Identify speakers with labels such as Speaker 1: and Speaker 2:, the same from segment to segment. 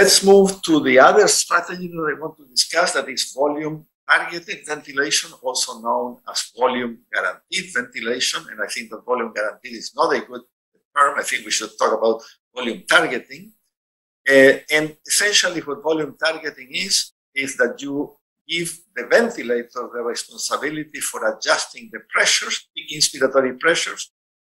Speaker 1: Let's move to the other strategy that I want to discuss that is volume targeted ventilation, also known as volume guaranteed ventilation. And I think that volume guaranteed is not a good term. I think we should talk about volume targeting. Uh, and essentially, what volume targeting is, is that you give the ventilator the responsibility for adjusting the pressures, the inspiratory pressures,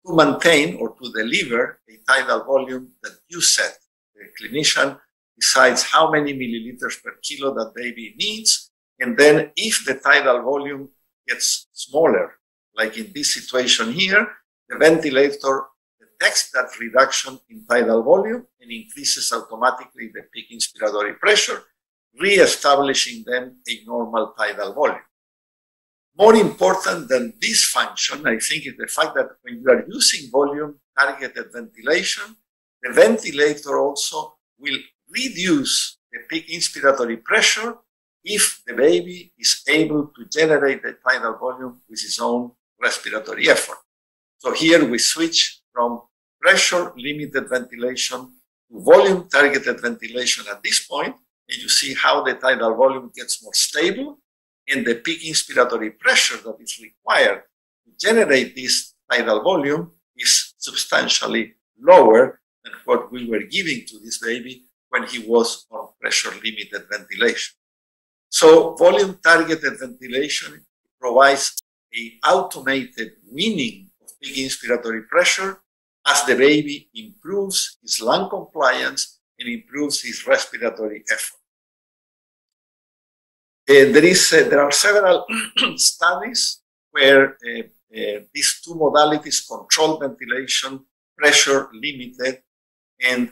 Speaker 1: to maintain or to deliver a tidal volume that you set. The clinician decides how many milliliters per kilo that baby needs. And then if the tidal volume gets smaller, like in this situation here, the ventilator detects that reduction in tidal volume and increases automatically the peak inspiratory pressure, re-establishing then a normal tidal volume. More important than this function, I think, is the fact that when you are using volume targeted ventilation, the ventilator also will reduce the peak inspiratory pressure if the baby is able to generate the tidal volume with his own respiratory effort. So here we switch from pressure limited ventilation to volume targeted ventilation at this point, and you see how the tidal volume gets more stable and the peak inspiratory pressure that is required to generate this tidal volume is substantially lower than what we were giving to this baby when he was on pressure limited ventilation. So volume targeted ventilation provides a automated weaning of peak inspiratory pressure as the baby improves his lung compliance and improves his respiratory effort. Uh, there, is, uh, there are several studies where uh, uh, these two modalities, controlled ventilation, pressure limited, and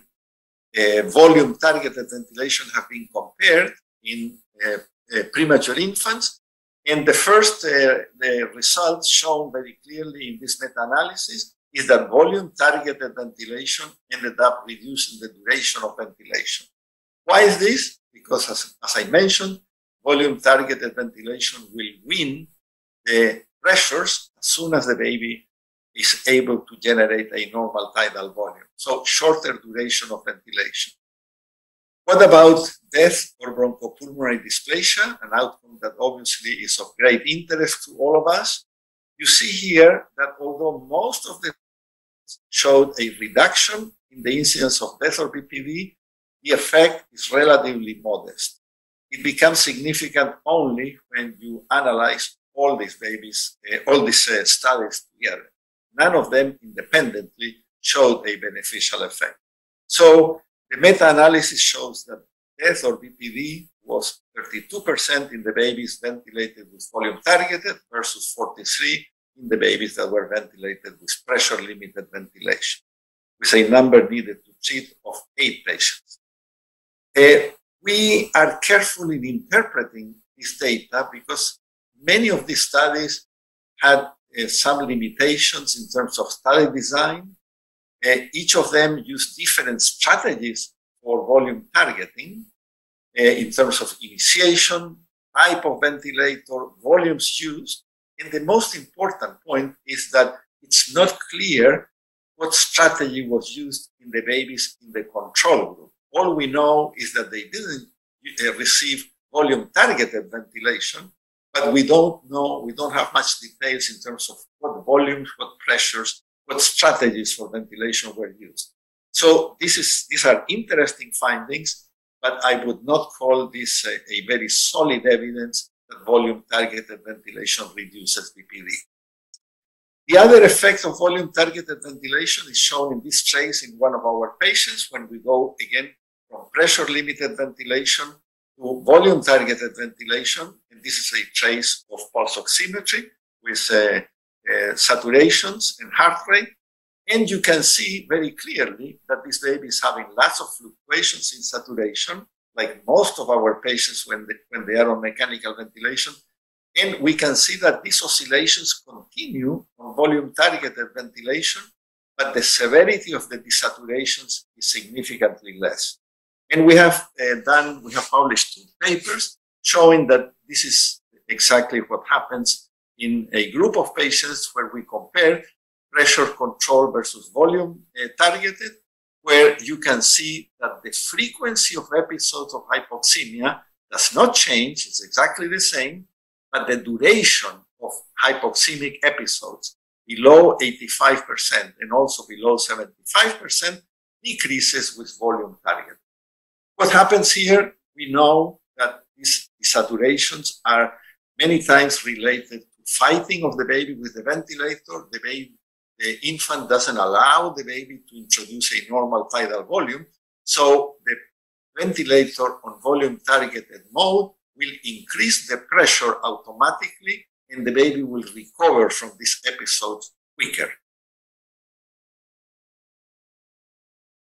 Speaker 1: Uh, volume targeted ventilation have been compared in uh, uh premature infants. And the first uh, the results shown very clearly in this meta-analysis is that volume targeted ventilation ended up reducing the duration of ventilation. Why is this? Because as, as I mentioned, volume targeted ventilation will win the pressures as soon as the baby is able to generate a normal tidal volume. So shorter duration of ventilation. What about death or bronchopulmonary dysplasia, an outcome that obviously is of great interest to all of us? You see here that although most of the showed a reduction in the incidence of death or BPD, the effect is relatively modest. It becomes significant only when you analyze all these babies, uh, all these uh, studies together. None of them independently showed a beneficial effect. So the meta-analysis shows that death or BPD was 32% in the babies ventilated with volume targeted versus 43 in the babies that were ventilated with pressure limited ventilation, with a number needed to treat of eight patients. Uh, we are careful in interpreting this data because many of these studies had uh, some limitations in terms of study design. Uh, each of them used different strategies for volume targeting uh, in terms of initiation, type of ventilator, volumes used. And the most important point is that it's not clear what strategy was used in the babies in the control group. All we know is that they didn't uh, receive volume targeted ventilation, but we don't know, we don't have much details in terms of what volumes, what pressures, what strategies for ventilation were used. So this is, these are interesting findings, but I would not call this a, a very solid evidence that volume targeted ventilation reduces BPD. The other effect of volume targeted ventilation is shown in this trace in one of our patients when we go again from pressure limited ventilation to volume targeted ventilation. And this is a trace of pulse oximetry with uh, uh, saturations and heart rate. And you can see very clearly that this baby is having lots of fluctuations in saturation, like most of our patients when they, when they are on mechanical ventilation. And we can see that these oscillations continue on volume targeted ventilation, but the severity of the desaturations is significantly less. And we have uh, done, we have published two papers showing that this is exactly what happens in a group of patients where we compare pressure control versus volume uh, targeted, where you can see that the frequency of episodes of hypoxemia does not change, it's exactly the same, but the duration of hypoxemic episodes below 85% and also below 75% decreases with volume. What happens here? We know that these desaturations are many times related to fighting of the baby with the ventilator. The baby, the infant doesn't allow the baby to introduce a normal tidal volume. So the ventilator on volume targeted mode will increase the pressure automatically and the baby will recover from these episodes quicker.